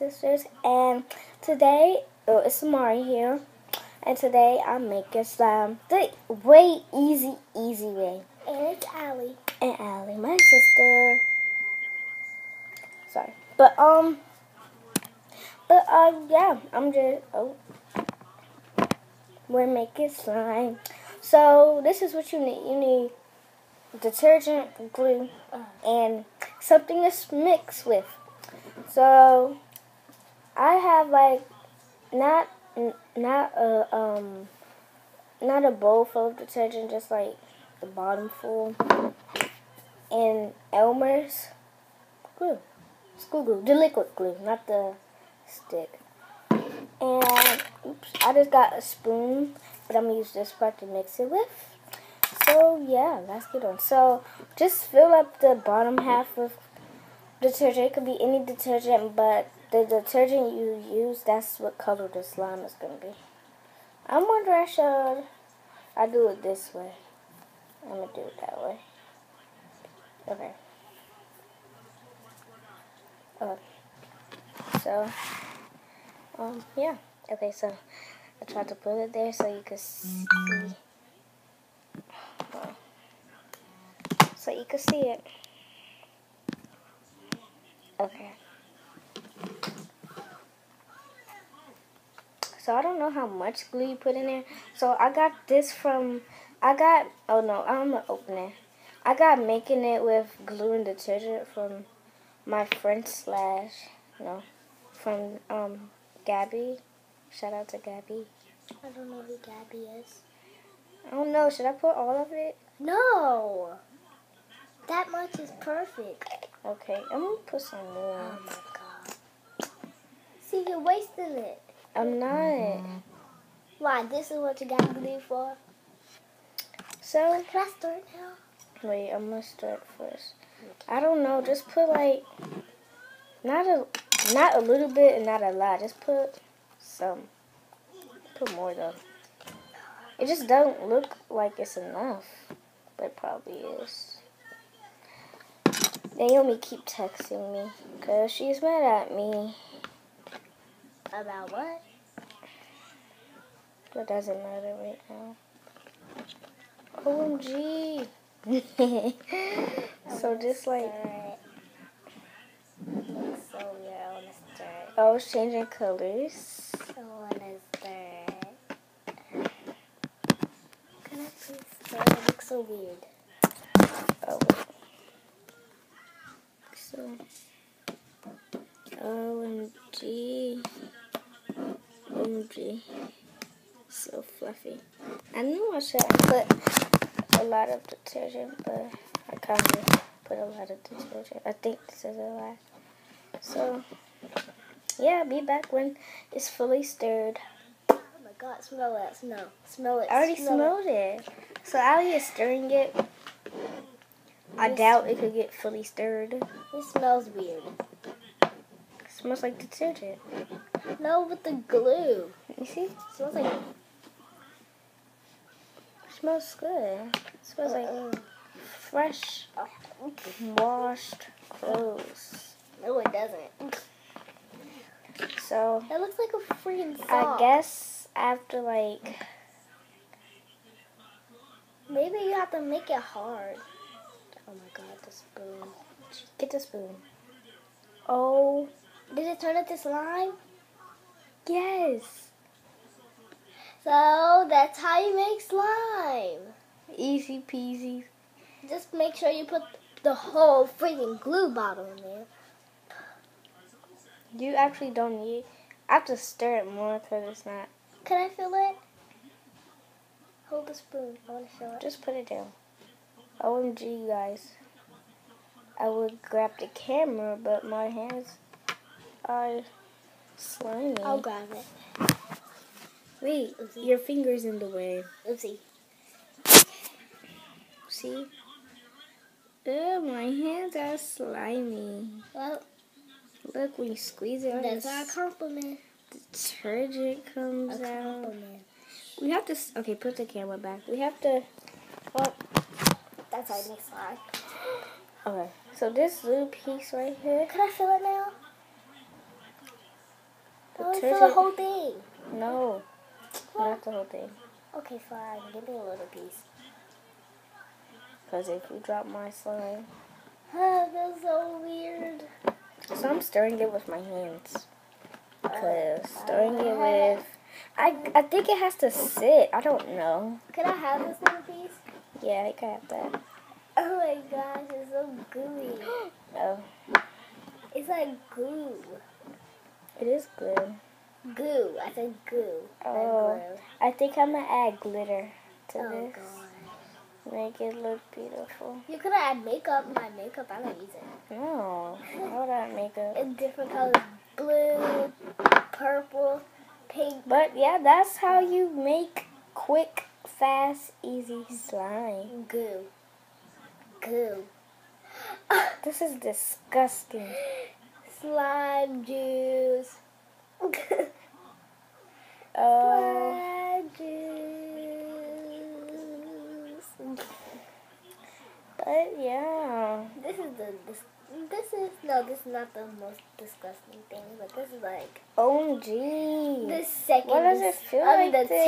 Sisters, and today, oh, it's Mari here, and today I'm making slime the way easy, easy way. And it's Allie. And Allie, my sister. Sorry, but um, but uh, yeah, I'm just oh, we're making slime. So this is what you need. You need detergent, glue, and something to mix with. So I have like not not a um not a bowl full of detergent, just like the bottom full, and Elmer's glue, school glue, the liquid glue, not the stick. And oops, I just got a spoon, but I'm gonna use this part to mix it with. So yeah, let's get on. So just fill up the bottom half with detergent. It could be any detergent, but the detergent you use, that's what color the slime is gonna be. I'm wondering should I do it this way. I'm gonna do it that way. Okay. Okay. So, um, yeah. Okay, so I tried to put it there so you could see. So you can see it. Okay. So I don't know how much glue you put in there. So I got this from, I got, oh no, I'm going to open it. I got making it with glue and detergent from my friend slash, no, from um Gabby. Shout out to Gabby. I don't know who Gabby is. I don't know. Should I put all of it? No. That much is perfect. Okay, I'm gonna put some more. Oh my god. See, you're wasting it. I'm not. Mm-hmm. Why? This is what you got glue for? So, Can I start now? wait, I'm gonna start first. I don't know. Just put like not a not a little bit and not a lot. Just put some. Put more though. It just don't look like it's enough, but it probably is. Naomi keep texting me because she's mad at me. About what? But doesn't matter right now. OMG. so just like. So you're on a stir. I was changing colors. So on a stir. Can I please stir? It looks so weird. Oh. wait. So OMG. OMG. So fluffy. I knew I should put a lot of detergent, but I kind of put a lot of detergent. I think this is a lot. So, yeah, be back when it's fully stirred. Oh my god, smell that. Smell. Smell it. I already smell smelled it. So Allie is stirring it. I Yes. doubt it could get fully stirred. It smells weird. It smells like detergent. No, with the glue. You see? It smells like. smells good. smells like Uh-uh. fresh, washed clothes. No, it doesn't. So That looks like a freaking sock. I guess after like Maybe you have to make it hard. Oh my god, the spoon. get the spoon. Oh Did it turn into slime? Yes, So that's how you make slime. easy peasy. Just make sure you put the whole freaking glue bottle in there. You actually don't need. I have to stir it more because it's not. Can I feel it? Hold the spoon. I want to feel it. Just put it down. OMG, guys. I would grab the camera, but my hands are slimy. I'll grab it. Wait, your finger's in the way. Oopsie. See? Oh, my hands are slimy. Well, Look, when you squeeze it, that's our compliment. detergent comes out. We have to. Okay, put the camera back. We have to. Well, That's you make slime. okay. So this little piece right here. Can I feel it now? Oh, the whole thing. no, not the whole thing. Okay, fine. Give me a little piece. Because if you drop my slime, Oh, that's so weird. so I'm stirring it with my hands. Because Uh, stirring it with, I I think it has to sit. I don't know. Could I have this little piece? Yeah, I can have that. Oh my gosh, it's so gooey. Oh, It's like goo. It is glue. Goo. I said goo. Oh. glue. I think I'm gonna add glitter to Oh this. god. Make it look beautiful. You could add makeup. My makeup, I don't use it. No, oh, how would I make it? In different colors. Blue, purple, pink. But yeah, that's how you make quick, fast, easy slime. Goo. Goo. This is disgusting. Slime juice. Oh, Slime juice. but yeah. This is the this, this is no this is not the most disgusting thing, but this is like OMG. the second. Why does it feel I mean, like the this?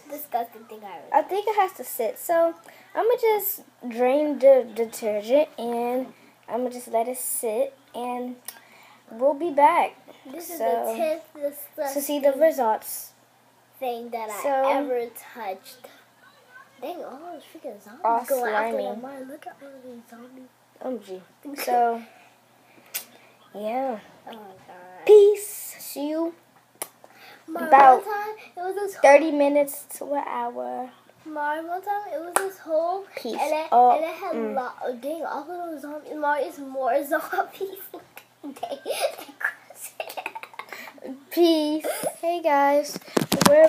tenth disgusting thing I. I think it has to sit. So I'm gonna just drain the detergent and I'm gonna just let it sit and we'll be back This is the tenth disgusting to see the results. thing that So- I ever touched. Dang, all those freaking zombies All going after slimy. the mine. Look at all these zombies. OMG. So yeah. Oh my god. Peace. See you My About time, it was this 30 minutes to an hour. My one time it was this whole Peace. and it, Oh, and it had mm. lot dang all of those zombies. Mar is more zombies. Peace. Hey guys, we're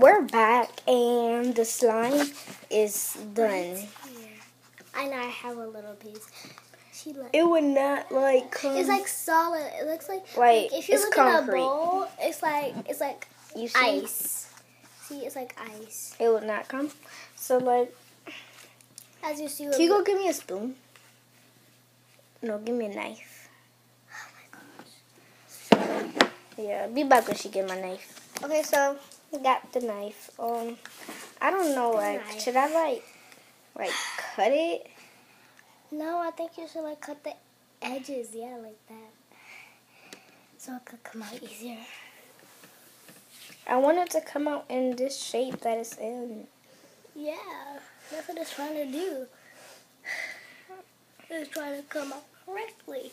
we're back and the slime is done. I know I have a little piece. She like It would not like come. it's like solid. It looks like Like, if you it's look concrete. at a bowl, it's like it's like you see, ice. See, it's like ice. it would not come. So like, As you see, can you go give me a spoon? No, give me a knife. Oh my gosh. Yeah, be back when she get my knife. Okay, so I got the knife. Um, I don't know, The like, knife. should I like, like cut it? No, I think you should like cut the edges, yeah, like that. So it could come out easier. I want it to come out in this shape that it's in. Yeah, that's what it's trying to do. It's trying to come out correctly.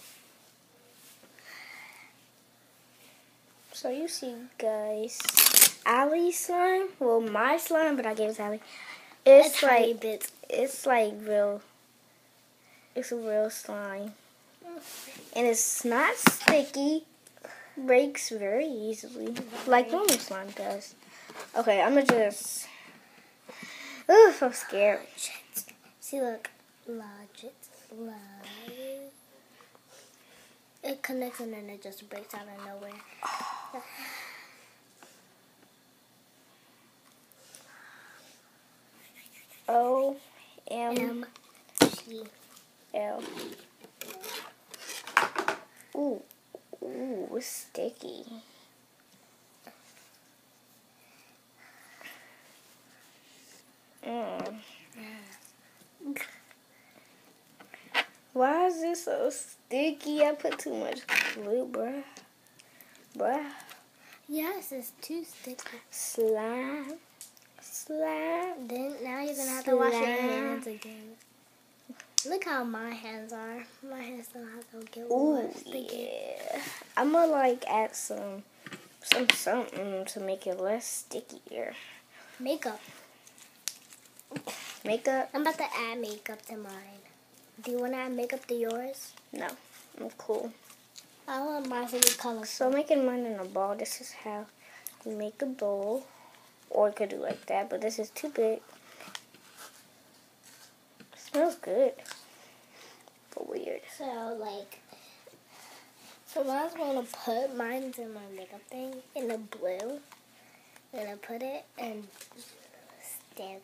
So you see, guys, Allie's slime. Well, my slime, but I gave it to Allie. It's a like bit. it's like real. It's a real slime, and it's not sticky. Breaks very easily, like normal slime does. Okay, I'm gonna just. Ooh, I'm scared. See, look, logic, slide. It connects and then it just breaks out of nowhere. O M M G. L. Ooh, ooh, sticky. Mm. Why is this so sticky? I put too much glue, bruh. Bruh. Yes, it's too sticky. Slime. Slime. Then now you're gonna have to wash your hands again. Look how my hands are. My hands don't have to get washed yeah. I'm gonna like add some, some something to make it less stickier. Makeup. Makeup? I'm about to add makeup to mine. Do you want to add makeup to yours? No, I'm cool. I want mine to be colorful. So I'm making mine in a ball, this is how you make a bowl. Or you could do like that, but this is too big. It smells good. But weird. So like, so I was gonna put mine in my makeup thing in the blue. I'm gonna put it and stand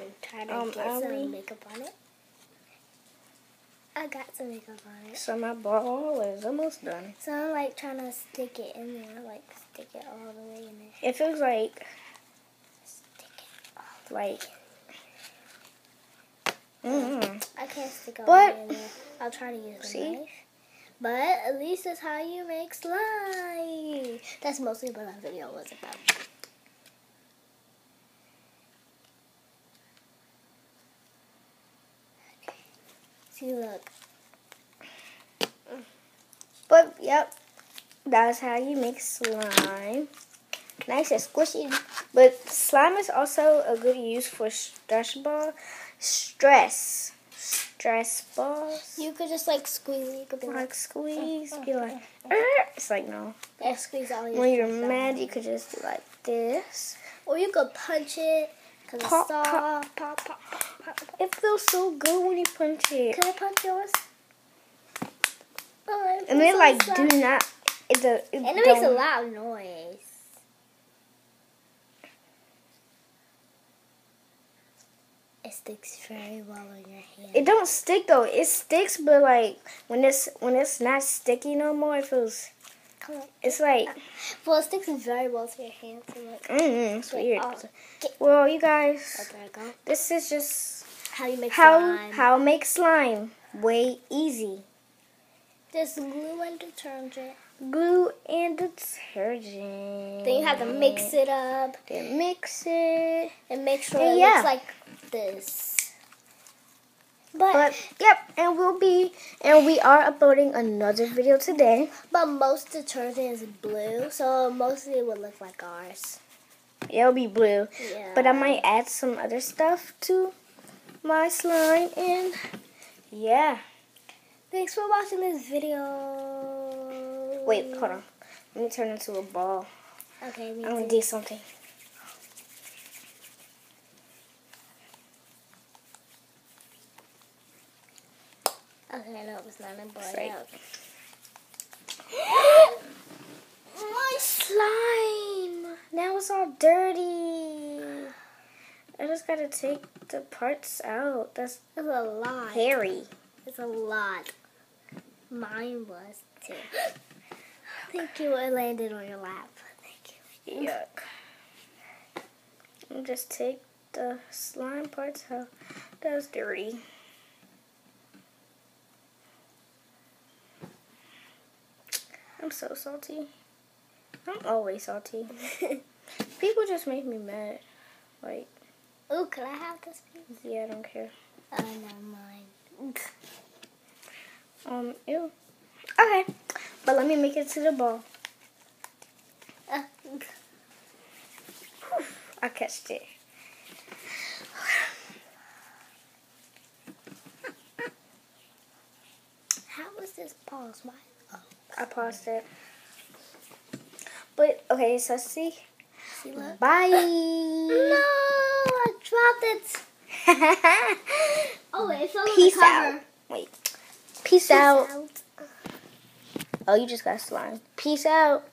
and try to Um, get some makeup on it. I got some makeup on it. So my ball is almost done. So I'm like trying to stick it in there, like stick it all the way in there. It feels like Stick it. all- like. Mm. I can't stick it all But- the way in there. I'll try to use a See? knife. But at least that's how you make slime. That's mostly what that video was about. See, look. But yep, that's how you make slime. Nice and squishy. But slime is also a good use for stress ball. Stress. Stress balls. You could just like squeeze it. You could be like, like squeeze. Be like, "Er." it's like no. yeah, squeeze all your When you're mad, you could just do like this. Or you could punch it. Cause Pop, pop, pop, pop, pop, pop. It feels so good when you punch it. Can I punch yours? Oh, it And they like so do not. It, does, it And it makes a loud noise. It sticks very well in your hand. It don't stick though. It sticks, but like when it's when it's not sticky no more, it feels. It's like Well, it sticks very well to your hands. So like, mm, it's Wait, weird. oh, get- Well, you guys, this is just How you make how slime. how make slime way easy. Just glue and detergent. Glue and detergent. Then you have to mix it up Then mix it. and make sure Yeah, it yeah. looks like this. But, But yep, and we'll be and we are uploading another video today. but most detergent is blue, so mostly it would look like ours. It'll be blue. Yeah. But I might add some other stuff to my slime and yeah. Thanks for watching this video. Wait, hold on. Let me turn into a ball. Okay, I'm gonna do something. No, it's not a boy. No. My slime! Now it's all dirty. I just gotta take the parts out. That's It's a lot. hairy. It's a lot. Mine was too. Thank you. It landed on your lap. Thank you. Yuck. And just take the slime parts out. That's dirty. I'm so salty. I'm always salty. People just make me mad. Like, Ooh, can I have this piece? yeah, I don't care. Oh, never mind. Um, ew. Okay. But let me make it to the ball. Uh, I catched it. how was this pause? Why? I paused it. But, okay, so see. see. Bye. No, I dropped it. Oh, wait, it's on Peace the cover. out. Wait. Peace, out. Oh, you just got slime. Peace out.